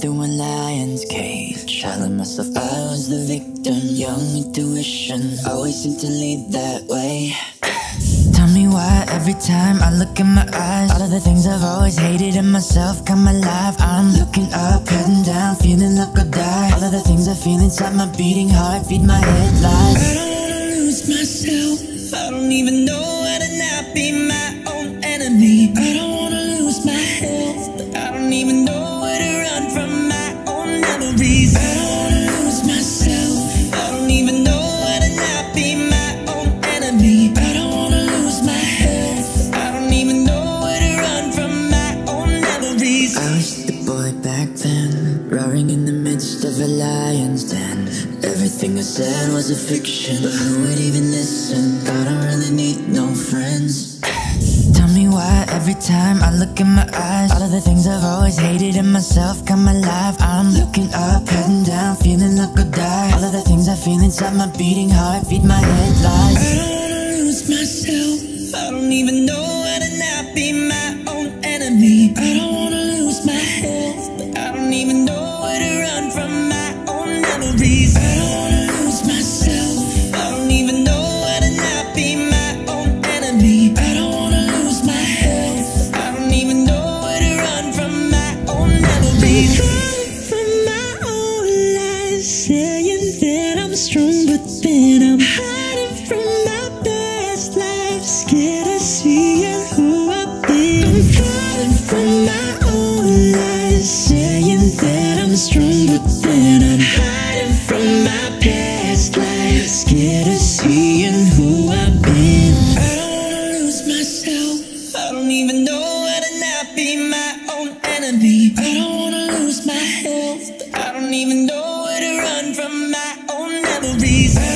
through a lion's cage. Telling myself I was the victim. Young intuition. Always seemed to lead that way. Tell me why every time I look in my eyes All of the things I've always hated in myself come alive. I'm looking up, heading down, feeling like I'll die. All of the things I feel inside my beating heart feed my head lies. I don't wanna lose myself. I don't even know how to not be Roaring in the midst of a lion's den. Everything I said was a fiction. But who would even listen? I don't really need no friends. Tell me why every time I look in my eyes All of the things I've always hated in myself come alive. I'm looking up, heading down, feeling like I'll die. All of the things I feel inside my beating heart feed my head lies. I don't wanna lose myself. I don't even know even don't know where to run from my own memories. I don't wanna lose myself. I don't even know how to not be my own enemy. I don't wanna lose my health. I don't even know where to run from my own memories. Running from my own lies Saying that I'm strong but then I'm hiding from my best life. Scared who I feeling stronger than I'm hiding from my past life. Scared of seeing who I've been. I don't wanna lose myself. I don't even know how to not be my own enemy. I don't wanna lose my health. I don't even know where to run from my own memories.